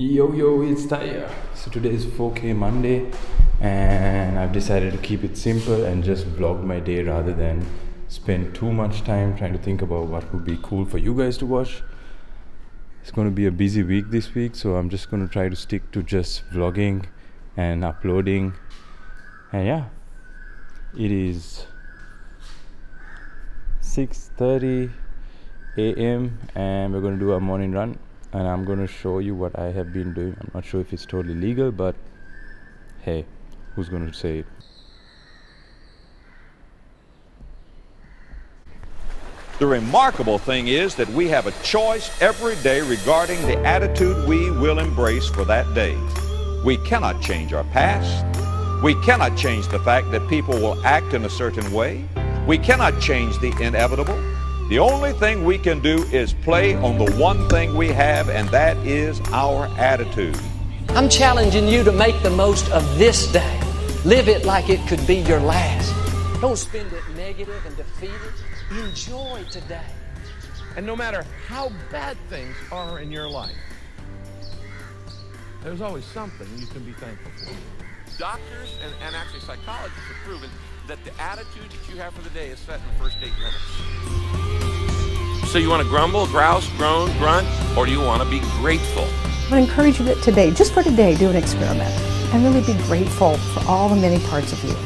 Yo yo, it's Thaiya. So today is 4K Monday, and I've decided to keep it simple and just vlog my day rather than spend too much time trying to think about what would be cool for you guys to watch. It's going to be a busy week this week, so I'm just going to try to stick to just vlogging and uploading. And yeah, it is 6:30 a.m. and we're going to do a morning run and I'm going to show you what I have been doing. I'm not sure if it's totally legal, but hey, who's going to say it? The remarkable thing is that we have a choice every day regarding the attitude we will embrace for that day. We cannot change our past. We cannot change the fact that people will act in a certain way. We cannot change the inevitable. The only thing we can do is play on the one thing we have, and that is our attitude. I'm challenging you to make the most of this day. Live it like it could be your last. Don't spend it negative and defeated. Enjoy today. And no matter how bad things are in your life, there's always something you can be thankful for. Doctors and, and actually psychologists have proven that the attitude that you have for the day is set in the first eight minutes. So you want to grumble, grouse, groan, grunt, or do you want to be grateful? I would encourage you that today, just for today, do an experiment and really be grateful for all the many parts of you.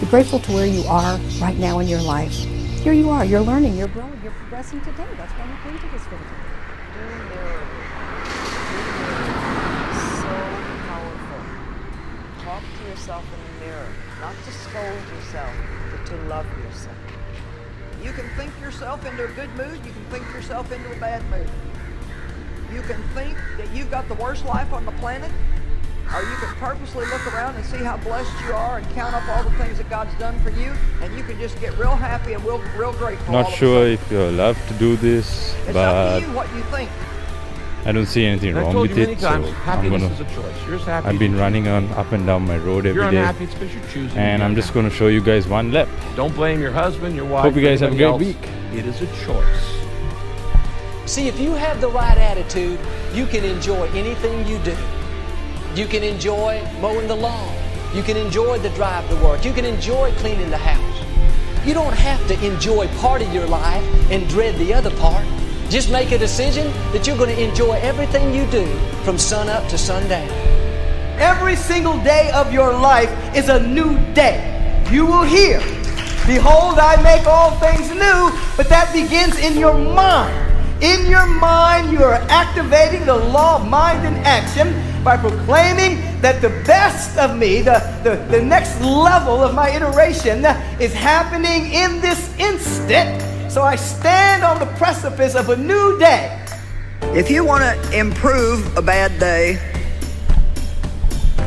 Be grateful to where you are right now in your life. Here you are, you're learning, you're growing, you're progressing today. That's why you came to this video. so powerful. Talk to yourself in the mirror, not to scold yourself, but to love yourself. You can think yourself into a good mood, you can think yourself into a bad mood. You can think that you've got the worst life on the planet, or you can purposely look around and see how blessed you are and count up all the things that God's done for you, and you can just get real happy and real, real grateful. Not sure if you're allowed to do this, It's up but to you what you think. I don't see anything And wrong with you many it. So times, I'm happiness gonna. is a choice. You're just happy. I've been running on up and down my road If you're every day, unhappy, it's you're choosing. and I'm just going to show you guys one lap. Don't blame your husband, your wife. Hope you guys have a anybody great else. week. It is a choice. See, if you have the right attitude, you can enjoy anything you do. You can enjoy mowing the lawn. You can enjoy the drive to work. You can enjoy cleaning the house. You don't have to enjoy part of your life and dread the other part. Just make a decision that you're going to enjoy everything you do from sun up to sundown. Every single day of your life is a new day. You will hear, Behold, I make all things new, but that begins in your mind. In your mind, you are activating the law of mind and action by proclaiming that the best of me, the, the, the next level of my iteration, is happening in this instant. So I stand on the precipice of a new day. If you want to improve a bad day,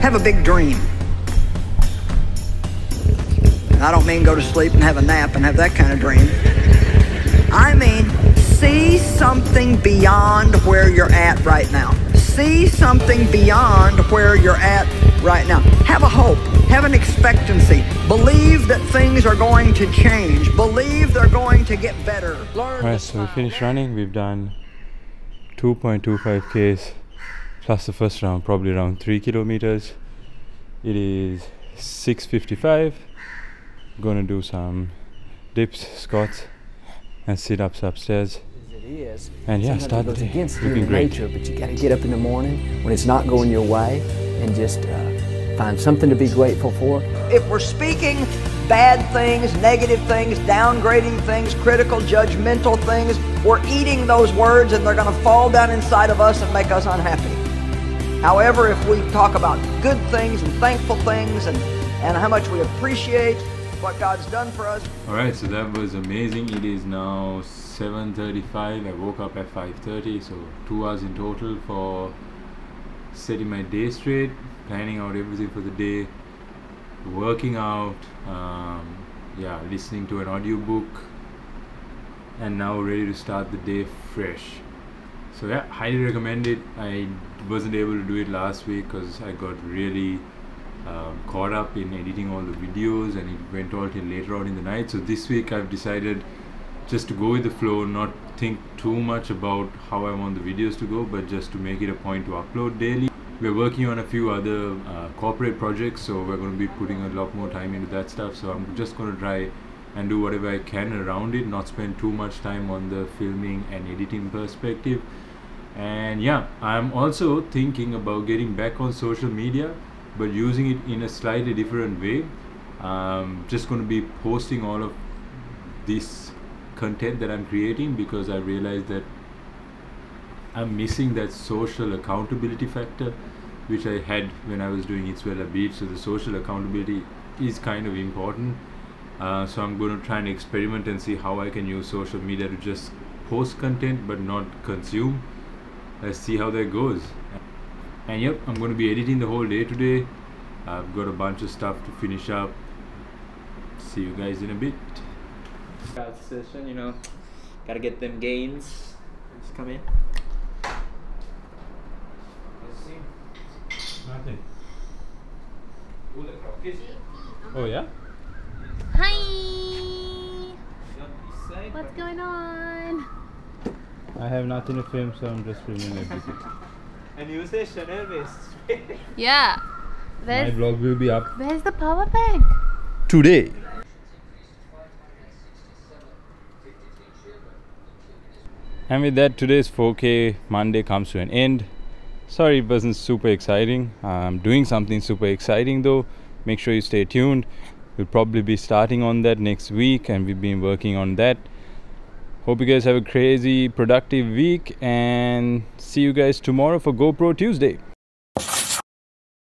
have a big dream. I don't mean go to sleep and have a nap and have that kind of dream. I mean, see something beyond where you're at right now. See something beyond where you're at right now. Have a hope. Have an expectancy. Believe that things are going to change. Believe they're going to get better. Learn Alright, so we smile. finished running. We've done 2.25 Ks plus the first round, probably around 3 kilometers. It is 6.55. Gonna do some dips, squats, and sit ups upstairs. It is. And yeah, Sometimes start it the day. against Looking great. nature, but you got to get up in the morning when it's not going your way and just uh, find something to be grateful for. if we're speaking bad things, negative things, downgrading things, critical, judgmental things, we're eating those words and they're going to fall down inside of us and make us unhappy. However, if we talk about good things and thankful things and, and how much we appreciate what God's done for us, Alright, so that was amazing. It is now 7.35. I woke up at 5.30, so two hours in total for setting my day straight, planning out everything for the day, working out, um, yeah, listening to an audiobook, and now ready to start the day fresh. So yeah, highly recommend it. I wasn't able to do it last week because I got really um, caught up in editing all the videos and it went all till later on in the night. So this week I've decided just to go with the flow, not think too much about how I want the videos to go, but just to make it a point to upload daily. We're working on a few other uh, corporate projects, so we're going to be putting a lot more time into that stuff. So I'm just going to try and do whatever I can around it, not spend too much time on the filming and editing perspective. And yeah, I'm also thinking about getting back on social media, but using it in a slightly different way. Um, just going to be posting all of this content that I'm creating because I realized that I'm missing that social accountability factor which I had when I was doing It's Well a Beat. So the social accountability is kind of important. Uh, so I'm going to try and experiment and see how I can use social media to just post content but not consume. Let's see how that goes. And yep, I'm going to be editing the whole day today. I've got a bunch of stuff to finish up. See you guys in a bit. Session, you know, gotta get them gains. Just come in. Nothing. Oh yeah? Hi! What's going on? I have nothing to film, so I'm just filming everything. A new session, Elvis. Yeah. My Where's, vlog will be up where's the power bank? today. And with that, today's 4K Monday comes to an end. Sorry, it wasn't super exciting. I'm doing something super exciting though. Make sure you stay tuned. We'll probably be starting on that next week, and we've been working on that. Hope you guys have a crazy productive week and see you guys tomorrow for GoPro Tuesday.